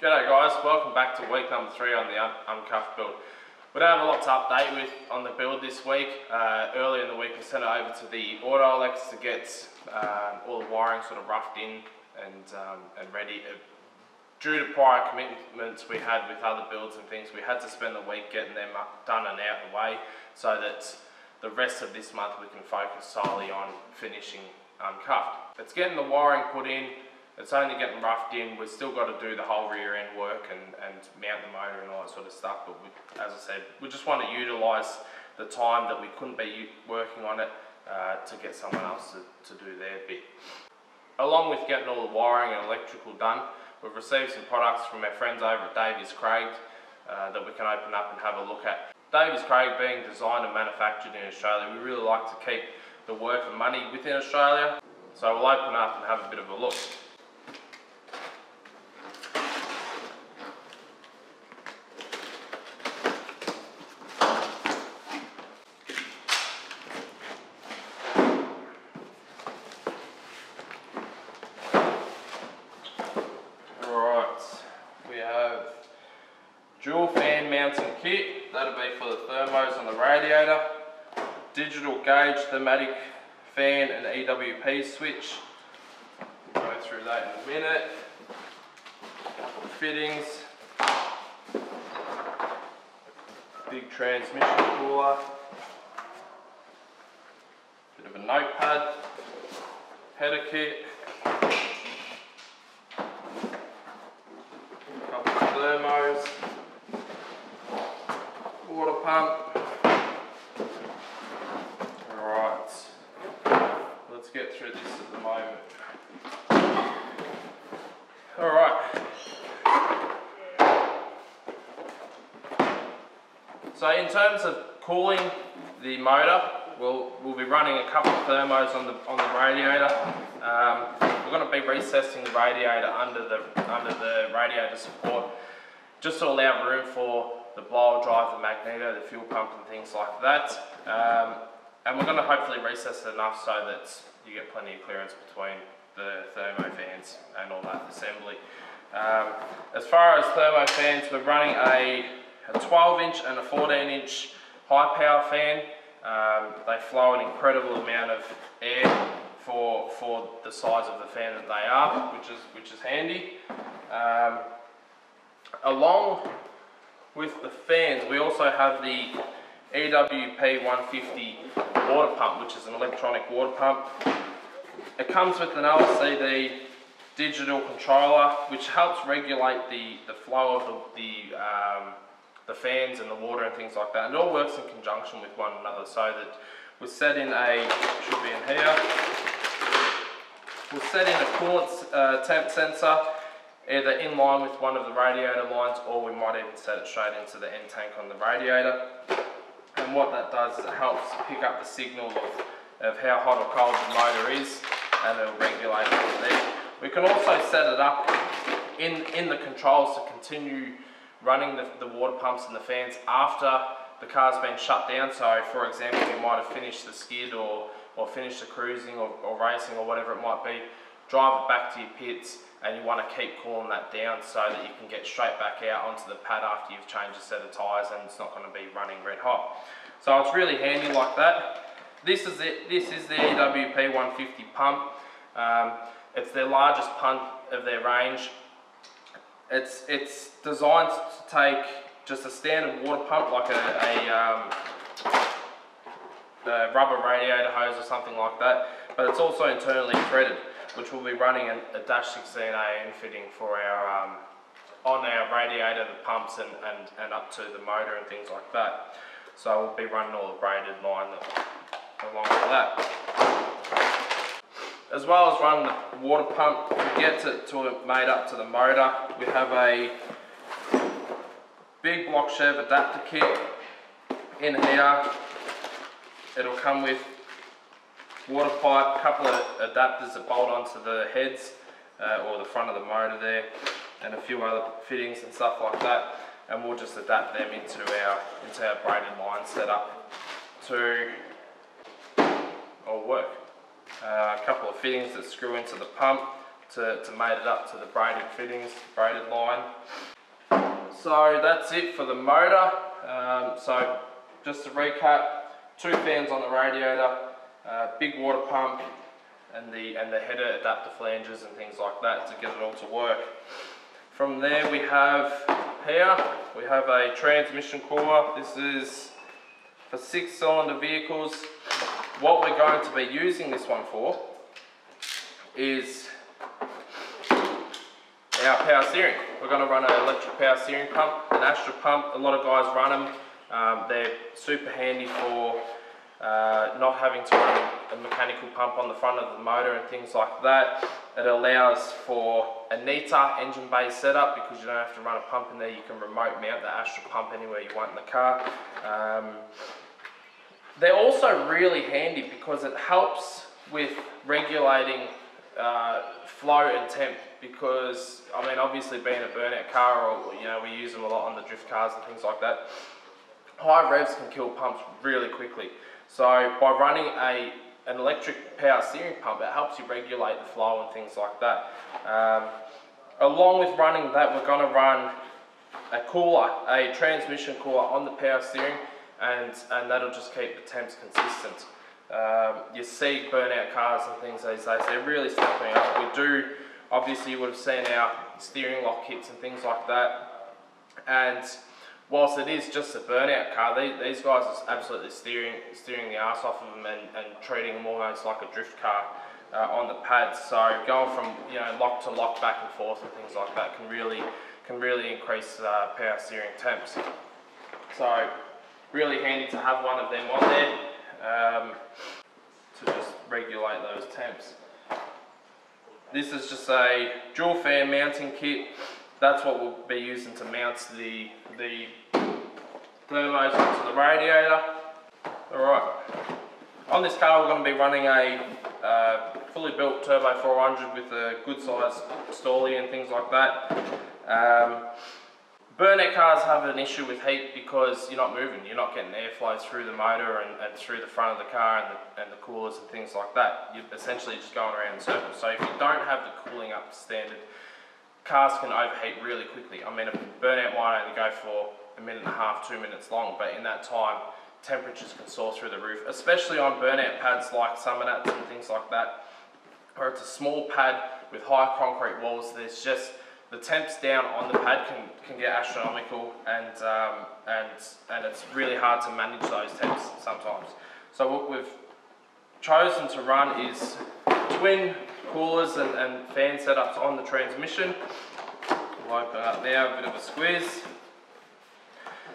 G'day guys, welcome back to week number three on the Uncuffed build. We don't have a lot to update with on the build this week. Uh, earlier in the week we sent it over to the Auto to get um, all the wiring sort of roughed in and, um, and ready. Uh, due to prior commitments we had with other builds and things, we had to spend the week getting them done and out of the way so that the rest of this month we can focus solely on finishing uncuffed. It's getting the wiring put in, it's only getting roughed in. We've still got to do the whole rear end work and, and mount the motor and all that sort of stuff. But we, as I said, we just want to utilise the time that we couldn't be working on it uh, to get someone else to, to do their bit. Along with getting all the wiring and electrical done, we've received some products from our friends over at Davies Craig uh, that we can open up and have a look at. Davies Craig being designed and manufactured in Australia, we really like to keep the work and money within Australia. So we'll open up and have a bit of a look. dual fan mounting kit, that'll be for the thermos on the radiator, digital gauge thermatic fan and EWP switch, we'll go through that in a minute, couple fittings, big transmission cooler, bit of a notepad, header kit, couple of thermos, water pump. Alright, let's get through this at the moment. Alright. So in terms of cooling the motor, we'll, we'll be running a couple of thermos on the, on the radiator. Um, we're going to be recessing the radiator under the, under the radiator support just to allow room for the blower drive, the magneto, the fuel pump and things like that. Um, and we're going to hopefully recess it enough so that you get plenty of clearance between the thermo fans and all that assembly. Um, as far as thermo fans, we're running a, a 12 inch and a 14 inch high power fan. Um, they flow an incredible amount of air for, for the size of the fan that they are, which is, which is handy. Um, along with the fans, we also have the EWP 150 water pump, which is an electronic water pump. It comes with an LCD digital controller, which helps regulate the, the flow of the, the, um, the fans and the water and things like that. And it all works in conjunction with one another so that we're set in a, should be in here, we'll set in a coolant uh, temp sensor either in line with one of the radiator lines or we might even set it straight into the end tank on the radiator. And what that does is it helps pick up the signal of, of how hot or cold the motor is and it'll regulate it from there. We can also set it up in, in the controls to continue running the, the water pumps and the fans after the car's been shut down. So for example, you might have finished the skid or, or finished the cruising or, or racing or whatever it might be, drive it back to your pits and you want to keep cooling that down so that you can get straight back out onto the pad after you've changed a set of tyres and it's not going to be running red hot. So it's really handy like that. This is it. This is the EWP 150 pump. Um, it's their largest pump of their range. It's it's designed to take just a standard water pump like a, a, um, rubber radiator hose or something like that, but it's also internally threaded which will be running a, a Dash 16AN fitting for our, um, on our radiator, the pumps and, and, and up to the motor and things like that. So we'll be running all the braided line that, along with that. As well as running the water pump, to get it to made up to the motor, we have a big block Chev adapter kit in here. It'll come with water pipe, couple of adapters that bolt onto the heads uh, or the front of the motor there and a few other fittings and stuff like that and we'll just adapt them into our into our braided line setup to all work. Uh, a couple of fittings that screw into the pump, to, to mate it up to the braided fittings, braided line. So that's it for the motor. Um, so just to recap, two fans on the radiator, uh, big water pump, and the and the header adapter flanges and things like that to get it all to work. From there we have here we have a transmission cooler. This is for six cylinder vehicles. What we're going to be using this one for is our power steering. We're going to run an electric power steering pump, an Astra pump. A lot of guys run them. Um, they're super handy for uh, not having to run a mechanical pump on the front of the motor and things like that. It allows for a neater engine-based setup because you don't have to run a pump in there. You can remote mount the Astra pump anywhere you want in the car. Um, they're also really handy because it helps with regulating uh, flow and temp because I mean obviously being a burnout car or you know we use them a lot on the drift cars and things like that high revs can kill pumps really quickly. So by running a an electric power steering pump it helps you regulate the flow and things like that. Um, along with running that we're going to run a cooler a transmission cooler on the power steering and and that'll just keep the temps consistent um, you see burnout cars and things these days, they're really stepping up. We do, obviously you would have seen our steering lock kits and things like that. And whilst it is just a burnout car, they, these guys are absolutely steering steering the ass off of them and, and treating them almost like a drift car uh, on the pads. So going from you know lock to lock back and forth and things like that can really can really increase uh, power steering temps. So really handy to have one of them on there um, to just regulate those temps. This is just a dual fan mounting kit. That's what we'll be using to mount the, the thermos onto the radiator. Alright, on this car we're going to be running a uh, fully built Turbo 400 with a good size stallie and things like that. Um, Burnout cars have an issue with heat because you're not moving, you're not getting airflow through the motor and, and through the front of the car and the, and the coolers and things like that. You're essentially just going around in circles. So if you don't have the cooling up standard, cars can overheat really quickly. I mean, a burnout might only go for a minute and a half, two minutes long, but in that time, temperatures can soar through the roof, especially on burnout pads like Summernats and things like that, where it's a small pad with high concrete walls. There's just the temps down on the pad can, can get astronomical and, um, and, and it's really hard to manage those temps sometimes. So what we've chosen to run is twin coolers and, and fan setups on the transmission. We'll open up now, a bit of a squeeze.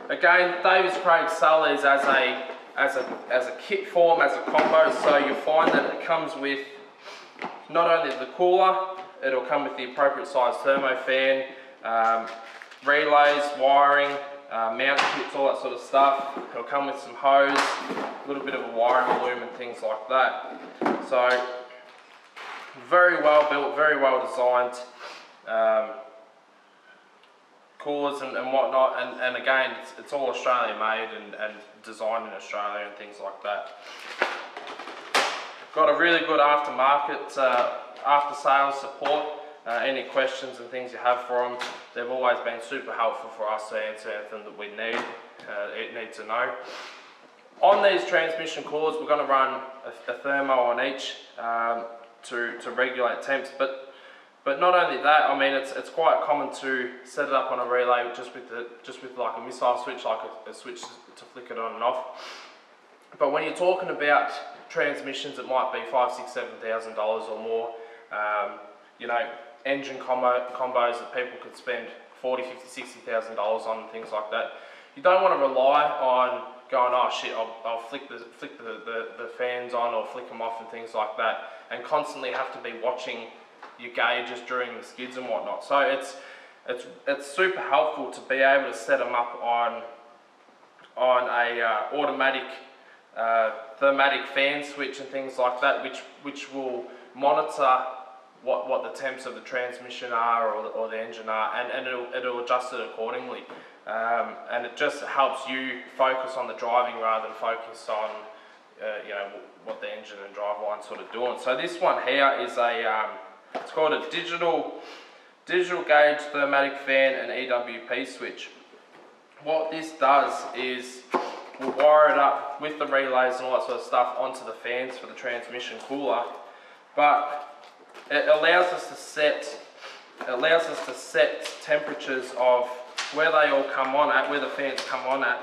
Again, Davies Craig Sully's as a, as, a, as a kit form, as a combo, so you'll find that it comes with not only the cooler, It'll come with the appropriate size thermo fan, um, relays, wiring, uh, mount kits, all that sort of stuff. It'll come with some hose, a little bit of a wiring loom and things like that. So, very well built, very well designed. Um, coolers and, and whatnot and, and again it's, it's all Australian made and, and designed in Australia and things like that. Got a really good aftermarket uh, after sales support, uh, any questions and things you have for them, they've always been super helpful for us to answer anything that we need, uh, it need to know. On these transmission coolers, we're going to run a, a thermo on each um, to, to regulate temps, but but not only that, I mean, it's, it's quite common to set it up on a relay just with the just with like a missile switch, like a, a switch to flick it on and off. But when you're talking about transmissions, it might be five, six, seven thousand dollars or more. Um, you know, engine combo, combos that people could spend 40, 50, 60,000 dollars on and things like that. You don't want to rely on going, oh shit, I'll, I'll flick, the, flick the, the, the fans on or flick them off and things like that and constantly have to be watching your gauges during the skids and whatnot. So it's, it's, it's super helpful to be able to set them up on, on a uh, automatic uh, thermatic fan switch and things like that, which, which will monitor what, what the temps of the transmission are or, or the engine are and, and it'll, it'll adjust it accordingly. Um, and it just helps you focus on the driving rather than focus on uh, you know what the engine and driveline sort of doing. So this one here is a um, It's called a digital digital gauge thermatic fan and EWP switch. What this does is we'll wire it up with the relays and all that sort of stuff onto the fans for the transmission cooler, but it allows us to set allows us to set temperatures of where they all come on at, where the fans come on at,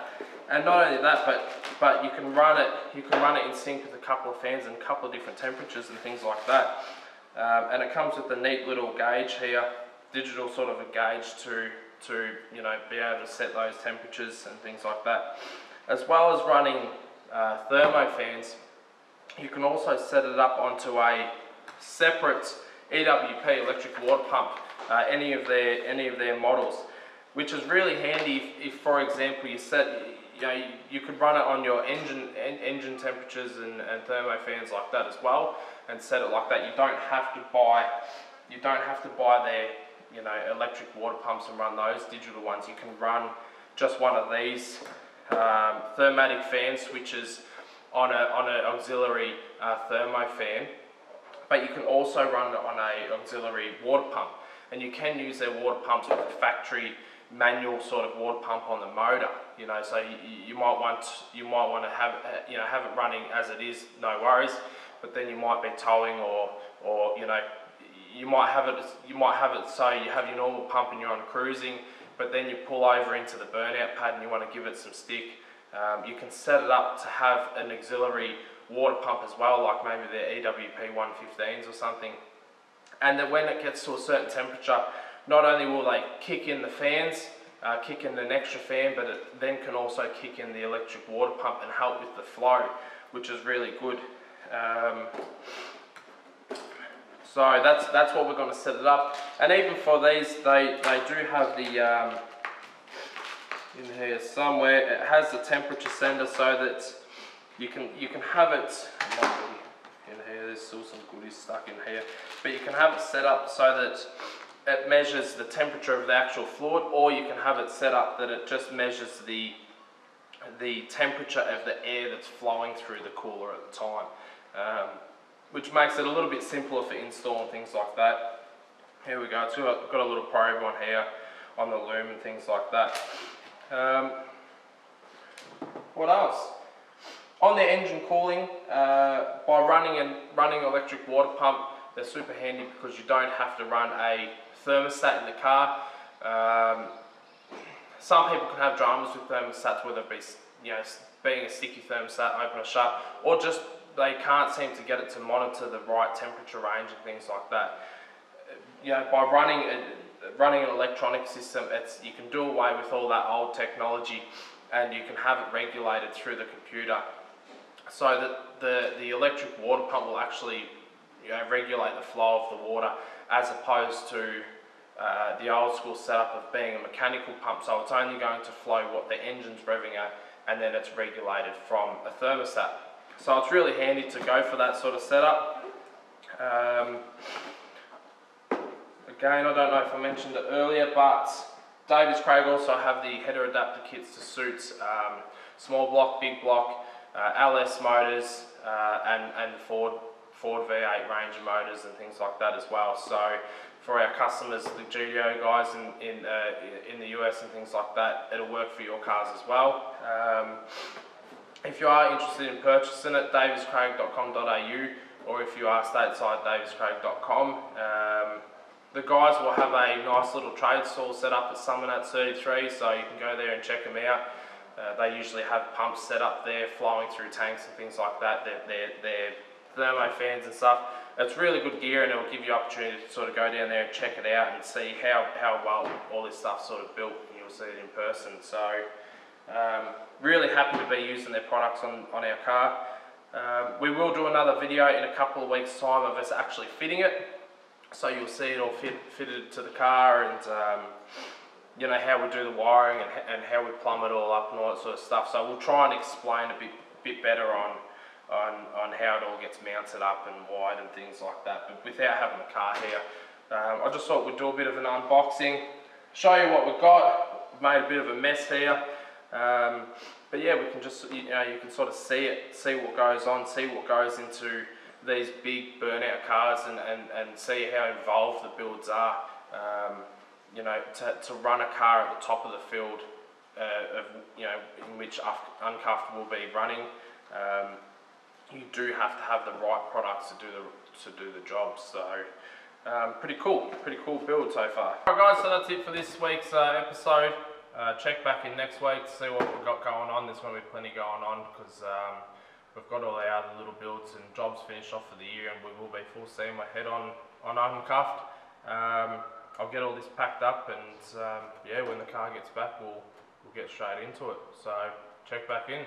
and not only that, but but you can run it you can run it in sync with a couple of fans and a couple of different temperatures and things like that. Um, and it comes with a neat little gauge here, digital sort of a gauge to to you know be able to set those temperatures and things like that. As well as running uh, thermo fans, you can also set it up onto a separate EWP electric water pump, uh, any of their any of their models, which is really handy if, if for example, you set you know, you, you, could run it on your engine en engine temperatures and, and thermo fans like that as well, and set it like that. You don't have to buy you don't have to buy their you know electric water pumps and run those digital ones. You can run just one of these um, thermatic fan switches on a on an auxiliary uh, thermo fan but you can also run it on a auxiliary water pump. And you can use their water pumps with a factory manual sort of water pump on the motor. You know, so you, you might want you might want to have you know have it running as it is, no worries. But then you might be towing or or you know you might have it you might have it so you have your normal pump and you're on cruising, but then you pull over into the burnout pad and you want to give it some stick. Um, you can set it up to have an auxiliary water pump as well, like maybe the EWP 115s or something. And that when it gets to a certain temperature, not only will they kick in the fans, uh, kick in an extra fan, but it then can also kick in the electric water pump and help with the flow, which is really good. Um, so that's that's what we're going to set it up. And even for these, they, they do have the, um, in here somewhere, it has the temperature sender so that you can you can have it in here. There's still some goodies stuck in here, but you can have it set up so that it measures the temperature of the actual fluid, or you can have it set up that it just measures the the temperature of the air that's flowing through the cooler at the time, um, which makes it a little bit simpler for install and things like that. Here we go. It's got, got a little probe on here on the loom and things like that. Um, what else? On their engine cooling, uh, by running and running electric water pump, they're super handy because you don't have to run a thermostat in the car. Um, some people can have dramas with thermostats, whether it be you know being a sticky thermostat, open or shut, or just they can't seem to get it to monitor the right temperature range and things like that. You know, by running a, running an electronic system, it's you can do away with all that old technology, and you can have it regulated through the computer so that the, the electric water pump will actually you know, regulate the flow of the water as opposed to uh, the old school setup of being a mechanical pump. So it's only going to flow what the engine's revving at and then it's regulated from a thermostat. So it's really handy to go for that sort of setup. Um, again, I don't know if I mentioned it earlier, but Davies Craig also have the header adapter kits to suit um, small block, big block, LS motors uh, and, and Ford, Ford V8 Ranger motors and things like that as well. So for our customers, the GDO guys in, in, uh, in the US and things like that, it'll work for your cars as well. Um, if you are interested in purchasing it, daviescraig.com.au or if you are stateside, daviescraig.com. Um, the guys will have a nice little trade stall set up at Summernats 33, so you can go there and check them out. Uh, they usually have pumps set up there flowing through tanks and things like that. They're, they're, they're thermo fans and stuff. It's really good gear and it'll give you opportunity to sort of go down there and check it out and see how, how well all this stuff's sort of built and you'll see it in person. So um, really happy to be using their products on, on our car. Um, we will do another video in a couple of weeks time of us actually fitting it. So you'll see it all fit, fitted to the car and um, you know, how we do the wiring and, and how we plumb it all up and all that sort of stuff. So we'll try and explain a bit, bit better on, on, on how it all gets mounted up and wired and things like that. But without having a car here, um, I just thought we'd do a bit of an unboxing, show you what we've got. We've made a bit of a mess here. Um, but yeah, we can just, you know, you can sort of see it, see what goes on, see what goes into these big burnout cars and, and, and see how involved the builds are. Um, you know, to, to run a car at the top of the field, uh, of, you know, in which Uncuffed will be running, um, you do have to have the right products to do the to do the job. So. Um, pretty cool, pretty cool build so far. Alright guys, so that's it for this week's uh, episode. Uh, check back in next week to see what we've got going on. There's going to be plenty going on because um, we've got all our other little builds and jobs finished off for the year and we will be full steam ahead on, on Uncuffed. I'll get all this packed up and um, yeah, when the car gets back, we'll, we'll get straight into it. So check back in.